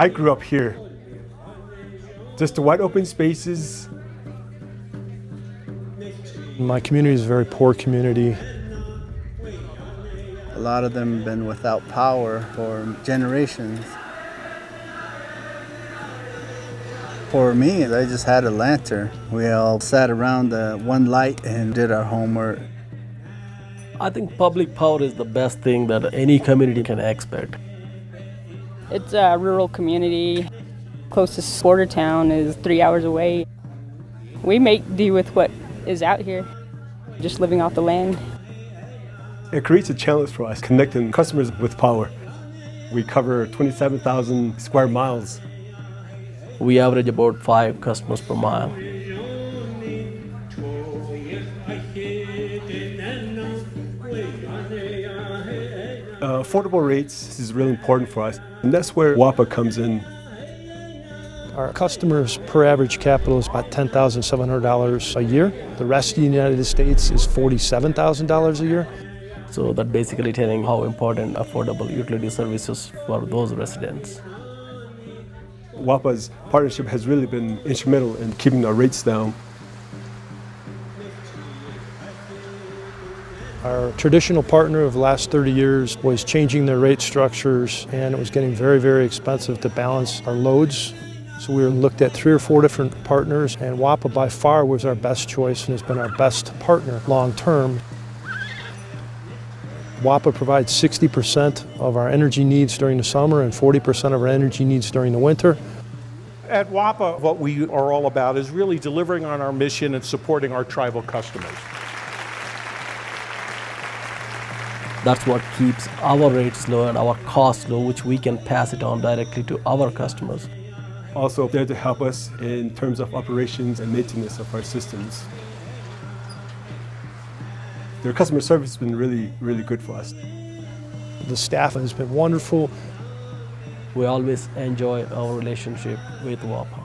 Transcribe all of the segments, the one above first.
I grew up here. Just the wide open spaces. My community is a very poor community. A lot of them have been without power for generations. For me, I just had a lantern. We all sat around the one light and did our homework. I think public power is the best thing that any community can expect. It's a rural community. Closest border town is three hours away. We make do with what is out here, just living off the land. It creates a challenge for us connecting customers with power. We cover 27,000 square miles. We average about five customers per mile. Uh, affordable rates is really important for us, and that's where WAPA comes in. Our customers per average capital is about $10,700 a year. The rest of the United States is $47,000 a year. So that basically telling how important affordable utility services for those residents. WAPA's partnership has really been instrumental in keeping our rates down. Our traditional partner of the last 30 years was changing their rate structures and it was getting very, very expensive to balance our loads. So we looked at three or four different partners and WAPA by far was our best choice and has been our best partner long term. WAPA provides 60% of our energy needs during the summer and 40% of our energy needs during the winter. At WAPA, what we are all about is really delivering on our mission and supporting our tribal customers. That's what keeps our rates low and our costs low, which we can pass it on directly to our customers. Also there to help us in terms of operations and maintenance of our systems. Their customer service has been really, really good for us. The staff has been wonderful. We always enjoy our relationship with WAPA.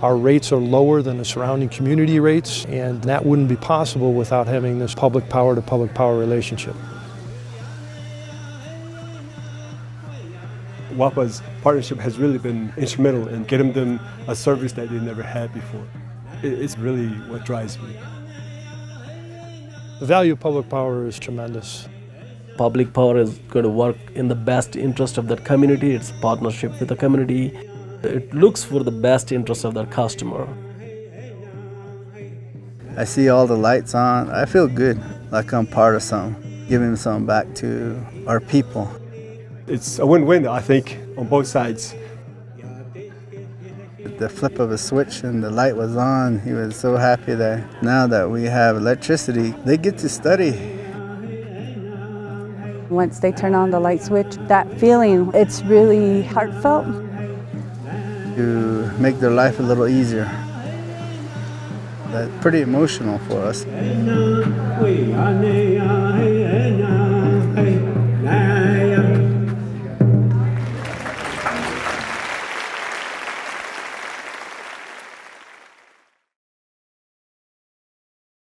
Our rates are lower than the surrounding community rates, and that wouldn't be possible without having this public power to public power relationship. WAPA's partnership has really been instrumental in getting them a service that they never had before. It's really what drives me. The value of public power is tremendous. Public power is going to work in the best interest of that community, its partnership with the community, it looks for the best interest of their customer. I see all the lights on. I feel good, like I'm part of something, giving something back to our people. It's a win-win, I think, on both sides. The flip of a switch and the light was on. He was so happy that now that we have electricity, they get to study. Once they turn on the light switch, that feeling, it's really heartfelt to make their life a little easier. That's pretty emotional for us.